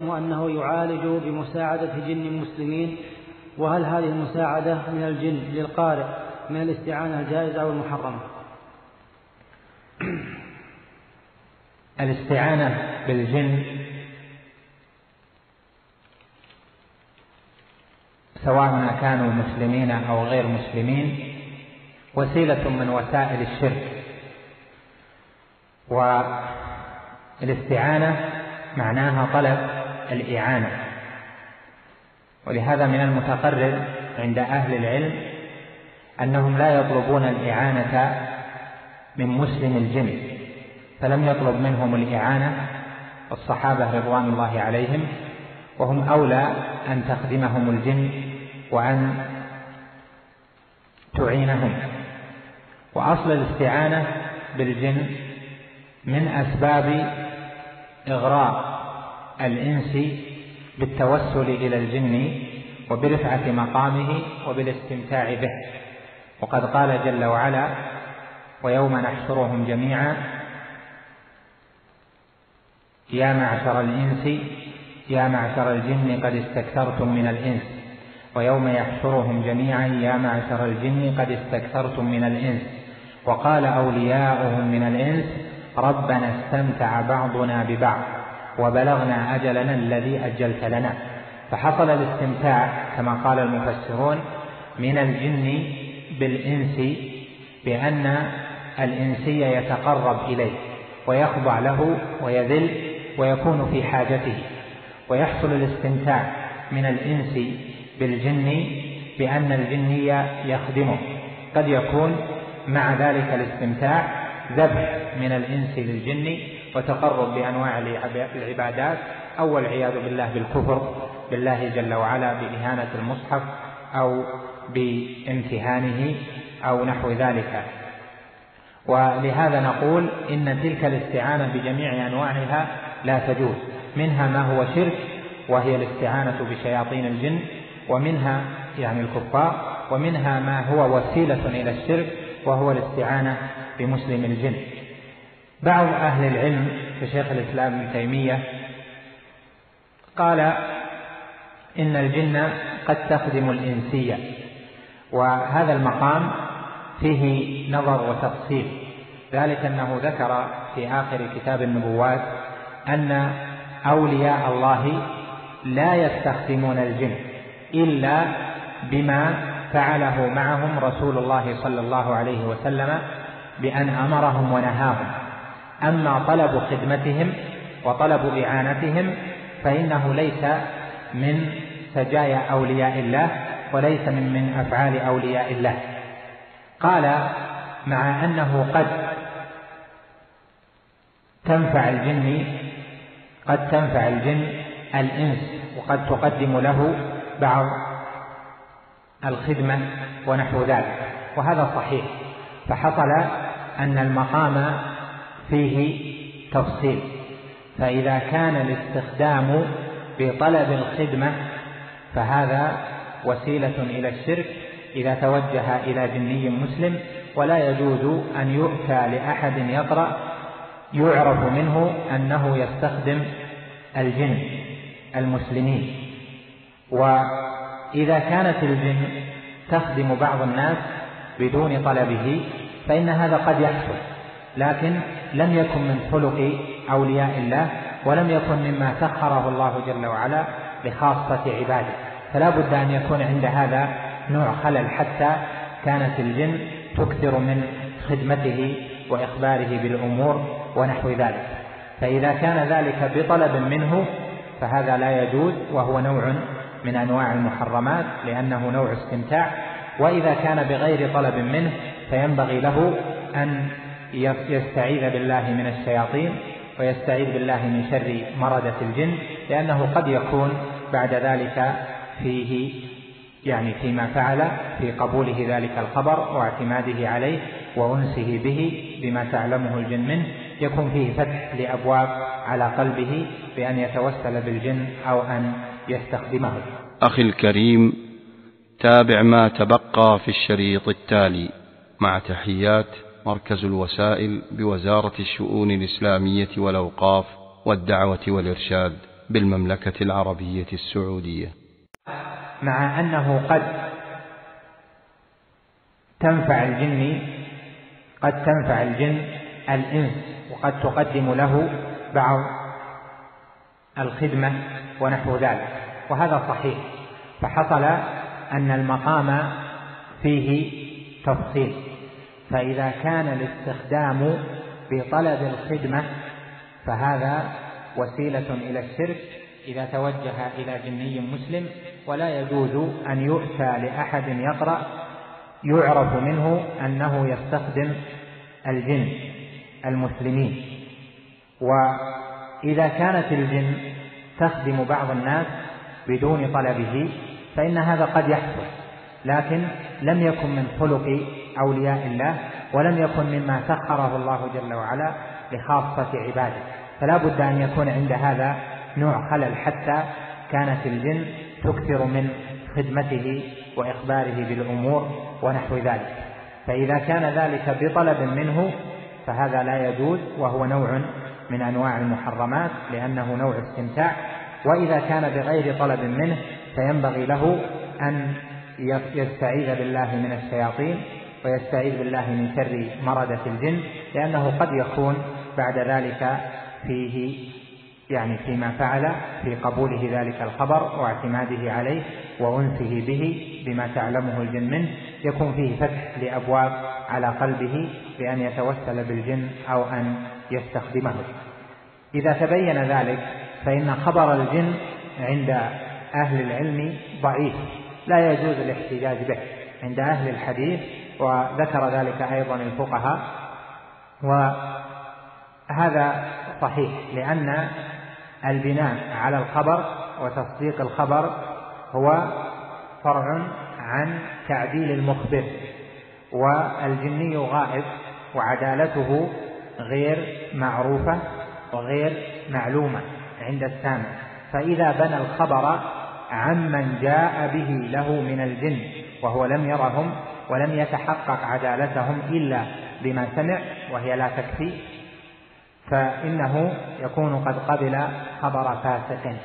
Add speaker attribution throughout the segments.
Speaker 1: وأنه يعالج بمساعدة جن مسلمين وهل هذه المساعدة من الجن للقارئ من الاستعانة الجائزة أو المحرمة؟
Speaker 2: الاستعانة بالجن سواء كانوا مسلمين أو غير مسلمين وسيلة من وسائل الشرك. والاستعانة معناها طلب الإعانة. ولهذا من المتقرر عند أهل العلم أنهم لا يطلبون الإعانة من مسلم الجن فلم يطلب منهم الإعانة الصحابة رضوان الله عليهم وهم أولى أن تخدمهم الجن وأن تعينهم. وأصل الاستعانة بالجن من أسباب إغراء الإنس بالتوسل إلى الجن وبرفعة مقامه وبالاستمتاع به. وقد قال جل وعلا ويوم نحشرهم جميعا يا معشر الإنس يا معشر الجن قد استكثرتم من الإنس. ويوم يحشرهم جميعا يا معشر الجن قد استكثرتم من الإنس. وقال أولياؤهم من الإنس ربنا استمتع بعضنا ببعض وبلغنا أجلنا الذي أجلت لنا. فحصل الاستمتاع كما قال المفسرون من الجن بالإنس بأن الإنسي يتقرب إليه ويخضع له ويذل ويكون في حاجته. ويحصل الاستمتاع من الإنس بالجن بأن الجني يخدمه. قد يكون مع ذلك الاستمتاع ذبح من الإنس للجن وتقرب بأنواع العبادات. أو والعياذ بالله بالكفر بالله جل وعلا بإهانة المصحف أو بامتهانه أو نحو ذلك. ولهذا نقول إن تلك الاستعانة بجميع أنواعها لا تجوز. منها ما هو شرك وهي الاستعانة بشياطين الجن ومنها يعني الكفار ومنها ما هو وسيلة إلى الشرك وهو الاستعانة بمسلم الجن. بعض أهل العلم كشيخ الإسلام ابن تيمية قال إن الجن قد تخدم الإنسية وهذا المقام فيه نظر وتفصيل ذلك أنه ذكر في آخر كتاب النبوات أن أولياء الله لا يستخدمون الجن إلا بما فعله معهم رسول الله صلى الله عليه وسلم بأن أمرهم ونهاهم. أما طلب خدمتهم وطلب إعانتهم فإنه ليس من سجايا أولياء الله وليس من من أفعال أولياء الله. قال مع أنه قد تنفع الجن قد تنفع الجن الإنس وقد تقدم له بعض الخدمة ونحو ذلك وهذا صحيح. فحصل أن المقام فيه تفصيل. فإذا كان الاستخدام بطلب الخدمة فهذا وسيلة إلى الشرك إذا توجه إلى جني مسلم ولا يجوز أن يؤتى لأحد يقرأ يعرف منه أنه يستخدم الجن المسلمين. وإذا كانت الجن تخدم بعض الناس بدون طلبه فإن هذا قد يحصل. لكن لم يكن من خلق أولياء الله ولم يكن مما سخره الله جل وعلا لخاصة عباده. فلا بد أن يكون عند هذا نوع خلل حتى كانت الجن تكثر من خدمته وإخباره بالأمور ونحو ذلك. فإذا كان ذلك بطلب منه فهذا لا يجوز وهو نوع من أنواع المحرمات لأنه نوع استمتاع. وإذا كان بغير طلب منه فينبغي له أن يستعيذ بالله من الشياطين ويستعيذ بالله من شر مردة الجن لأنه قد يكون بعد ذلك فيه يعني فيما فعل في قبوله ذلك الخبر واعتماده عليه وأنسه به بما تعلمه الجن منه. يكون فيه فتح لأبواب على قلبه بأن يتوسل بالجن أو أن يستخدمه.
Speaker 3: أخي الكريم تابع ما تبقى في الشريط التالي. مع تحيات مركز الوسائل بوزارة الشؤون الإسلامية والأوقاف والدعوة والإرشاد بالمملكة العربية السعودية.
Speaker 2: مع أنه قد تنفع الجن قد تنفع الجن الإنس وقد تقدم له بعض الخدمة ونحو ذلك وهذا صحيح. فحصل أن المقام فيه تفصيل. فإذا كان الاستخدام بطلب الخدمة فهذا وسيلة إلى الشرك إذا توجه إلى جني مسلم ولا يجوز أن يؤتى لأحد يقرأ يعرف منه أنه يستخدم الجن المسلمين. وإذا كانت الجن تخدم بعض الناس بدون طلبه فإن هذا قد يحصل لكن لم يكن من خلق أولياء الله ولم يكن مما سخره الله جل وعلا لخاصة عباده. فلا بد أن يكون عند هذا نوع خلل حتى كانت الجن تكثر من خدمته وإخباره بالأمور ونحو ذلك. فإذا كان ذلك بطلب منه فهذا لا يجوز وهو نوع من أنواع المحرمات لأنه نوع استمتاع. وإذا كان بغير طلب منه فينبغي له أن يستعيذ بالله من الشياطين ويستعيذ بالله من شر مردة الجن لأنه قد يكون بعد ذلك فيه يعني فيما فعل في قبوله ذلك الخبر واعتماده عليه وأنسه به بما تعلمه الجن منه. يكون فيه فتح لأبواب على قلبه بأن يتوسل بالجن أو أن يستخدمه. إذا تبين ذلك فإن خبر الجن عند أهل العلم ضعيف لا يجوز الاحتجاج به. عند أهل الحديث وذكر ذلك أيضا الفقهاء. وهذا صحيح لأن البناء على الخبر وتصديق الخبر هو فرع عن تعديل المخبر والجني غائب وعدالته غير معروفة وغير معلومة عند السامع. فإذا بنى الخبر عمن جاء به له من الجن وهو لم يرهم ولم يتحقق عدالتهم إلا بما سمع وهي لا تكفي فإنه يكون قد قبل خبر فاسق.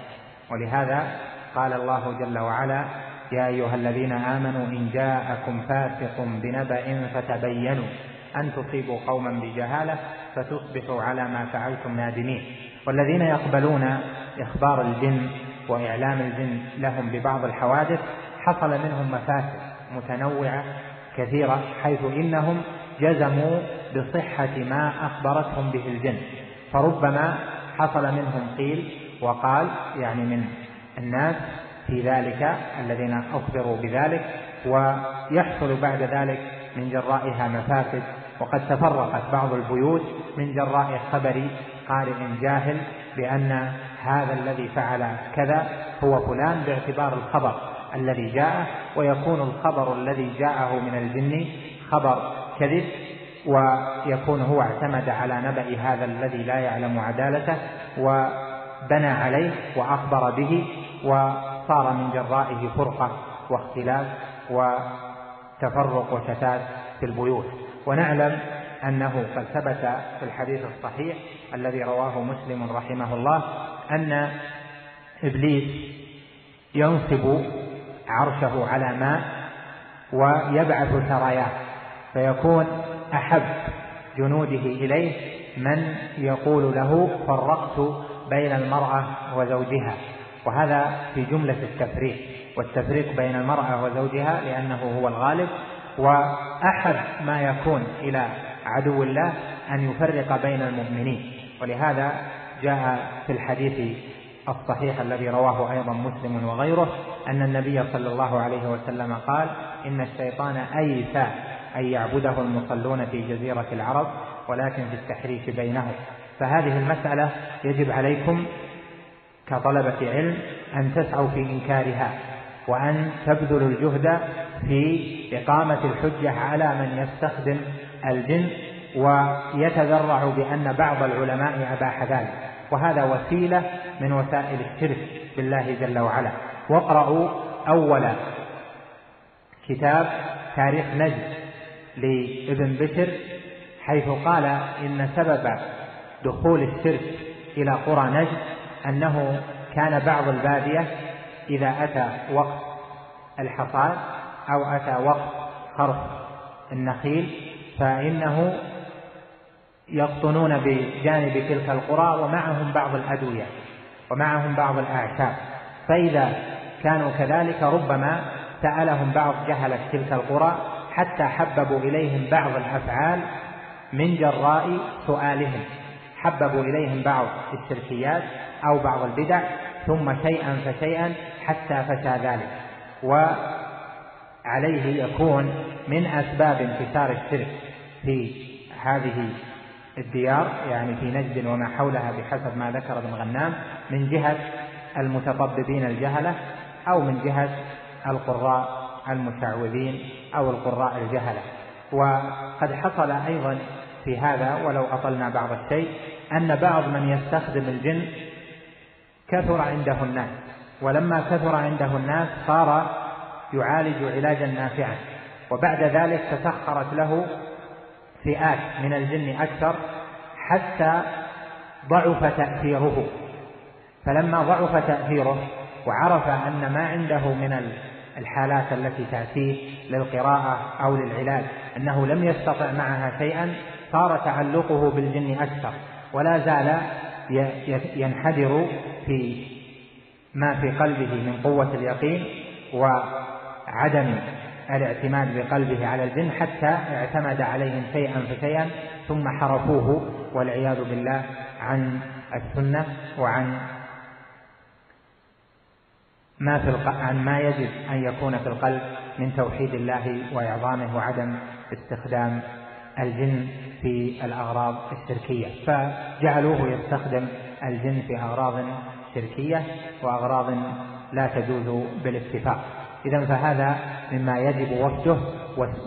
Speaker 2: ولهذا قال الله جل وعلا يا أيها الذين آمنوا إن جاءكم فاسق بنبأ فتبينوا أن تصيبوا قوما بجهالة فتصبحوا على ما فعلتم نادمين. والذين يقبلون إخبار الجن وإعلام الجن لهم ببعض الحوادث حصل منهم مفاسد متنوعة كثيرة حيث إنهم جزموا بصحة ما أخبرتهم به الجن. فربما حصل منهم قيل وقال يعني من الناس في ذلك الذين أخبروا بذلك ويحصل بعد ذلك من جرائها مفاسد. وقد تفرقت بعض البيوت من جراء خبر قارئ جاهل بأن هذا الذي فعل كذا هو فلان باعتبار الخبر. الذي جاءه ويكون الخبر الذي جاءه من الجن خبر كذب ويكون هو اعتمد على نبأ هذا الذي لا يعلم عدالته وبنى عليه وأخبر به وصار من جرائه فرقة واختلاف وتفرق وشتات في البيوت. ونعلم أنه قد ثبت في الحديث الصحيح الذي رواه مسلم رحمه الله أن إبليس ينصب عرشه على ماء ويبعث سراياه فيكون أحب جنوده إليه من يقول له فرقت بين المرأة وزوجها. وهذا في جملة التفريق والتفريق بين المرأة وزوجها لأنه هو الغالب وأحب ما يكون إلى عدو الله أن يفرق بين المؤمنين. ولهذا جاء في الحديث الصحيح الذي رواه أيضا مسلم وغيره أن النبي صلى الله عليه وسلم قال إن الشيطان أيس أن يعبده المصلون في جزيرة العرب ولكن في التحريف بينهم. فهذه المسألة يجب عليكم كطلبة علم أن تسعوا في إنكارها وأن تبذلوا الجهد في إقامة الحجة على من يستخدم الجن ويتذرع بأن بعض العلماء أباح ذلك. وهذا وسيلة من وسائل الشرك بالله جل وعلا. واقرأوا أول كتاب تاريخ نجد لابن بشر حيث قال إن سبب دخول الشرك إلى قرى نجد أنه كان بعض البادية إذا أتى وقت الحصاد أو أتى وقت خرف النخيل فإنه يقطنون بجانب تلك القرى ومعهم بعض الأدوية ومعهم بعض الأعشاب. فإذا كانوا كذلك ربما سألهم بعض جهلة تلك القرى حتى حببوا إليهم بعض الأفعال من جراء سؤالهم. حببوا إليهم بعض الشركيات أو بعض البدع ثم شيئا فشيئا حتى فشى ذلك. وعليه يكون من أسباب انتشار الشرك في هذه الديار يعني في نجد وما حولها بحسب ما ذكر ابن غنام من جهة المتطببين الجهلة أو من جهة القراء المشعوذين أو القراء الجهلة. وقد حصل أيضا في هذا ولو أطلنا بعض الشيء أن بعض من يستخدم الجن كثر عنده الناس. ولما كثر عنده الناس صار يعالج علاجا نافعا. وبعد ذلك تسخرت له فئات من الجن أكثر حتى ضعف تأثيره. فلما ضعف تأثيره وعرف أن ما عنده من الحالات التي تأتيه للقراءة أو للعلاج أنه لم يستطع معها شيئا صار تعلقه بالجن أكثر ولا زال ينحدر في ما في قلبه من قوة اليقين وعدم الاعتماد بقلبه على الجن حتى اعتمد عليهم شيئا فشيئا ثم حرفوه والعياذ بالله عن السنة وعن ما في عن ما يجب أن يكون في القلب من توحيد الله وإعظامه وعدم استخدام الجن في الأغراض الشركية. فجعلوه يستخدم الجن في أغراض شركية وأغراض لا تجوز بالاتفاق. إذا فهذا مما يجب وفده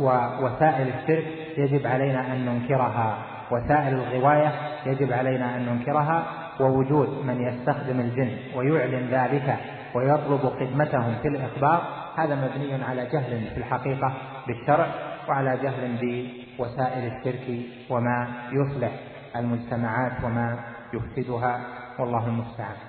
Speaker 2: ووسائل الشرك يجب علينا أن ننكرها. وسائل الغواية يجب علينا أن ننكرها. ووجود من يستخدم الجن ويعلن ذلك ويطلب خدمتهم في الإخبار هذا مبني على جهل في الحقيقة بالشرع وعلى جهل بوسائل الشرك وما يصلح المجتمعات وما يفسدها. والله المستعان.